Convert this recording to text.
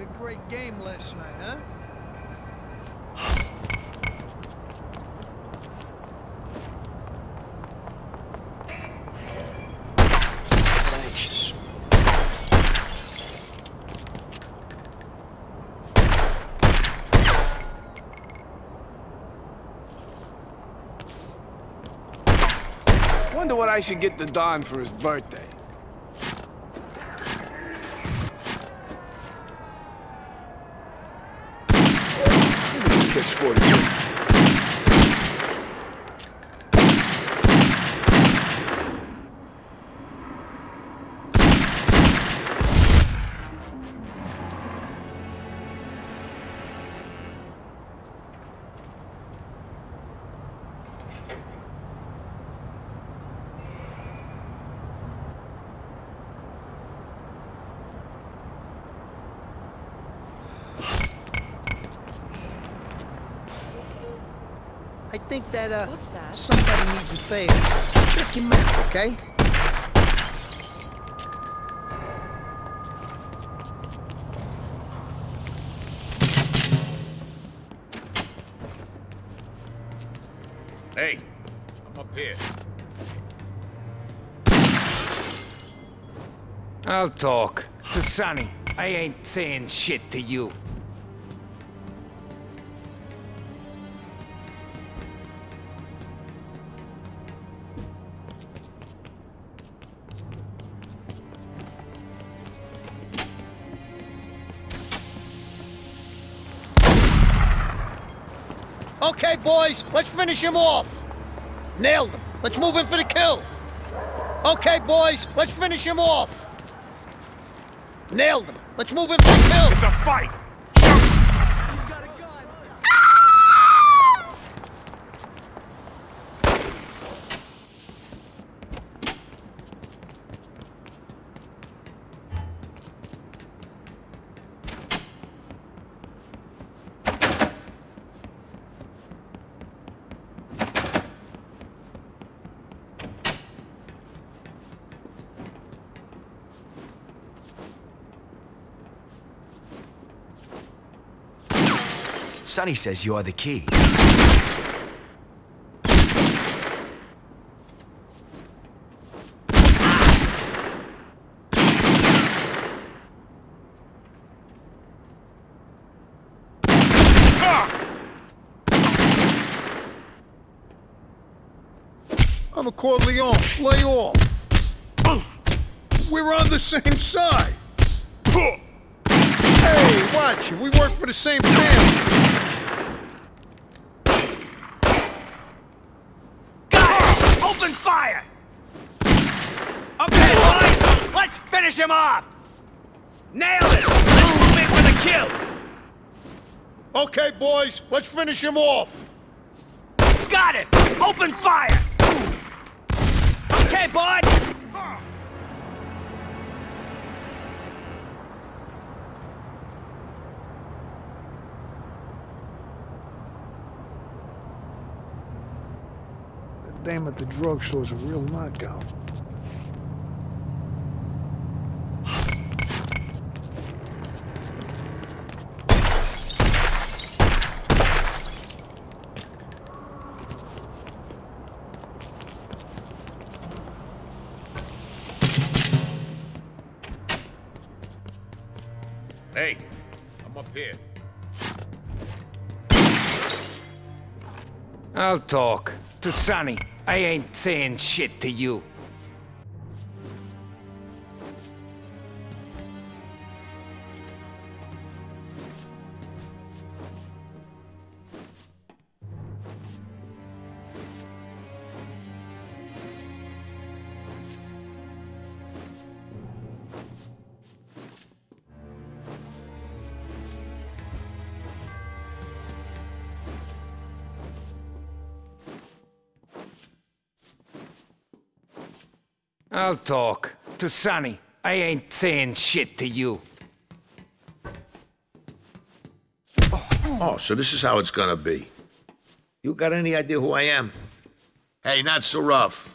a great game last night, huh? Wonder what I should get the Don for his birthday. 646. I think that, uh, What's that? somebody needs a favor. Check your map, okay? Hey, I'm up here. I'll talk. To Sonny, I ain't saying shit to you. Okay, boys, let's finish him off. Nailed him. Let's move in for the kill. Okay, boys, let's finish him off. Nailed him. Let's move in for the kill. It's a fight! Sonny says you are the key. I'm a Corleone. Lay off. We're on the same side. Hey, watch. We work for the same family. Guys, open fire! Okay, boys, let's finish him off! Nailed it! Let's move in for the kill! Okay, boys, let's finish him off. Got it! Open fire! Okay, boys! That dame at the drugstore's a real knockout. Hey, I'm up here. I'll talk. To Sonny, I ain't saying shit to you. I'll talk. To Sonny, I ain't saying shit to you. Oh, oh, so this is how it's gonna be. You got any idea who I am? Hey, not so rough.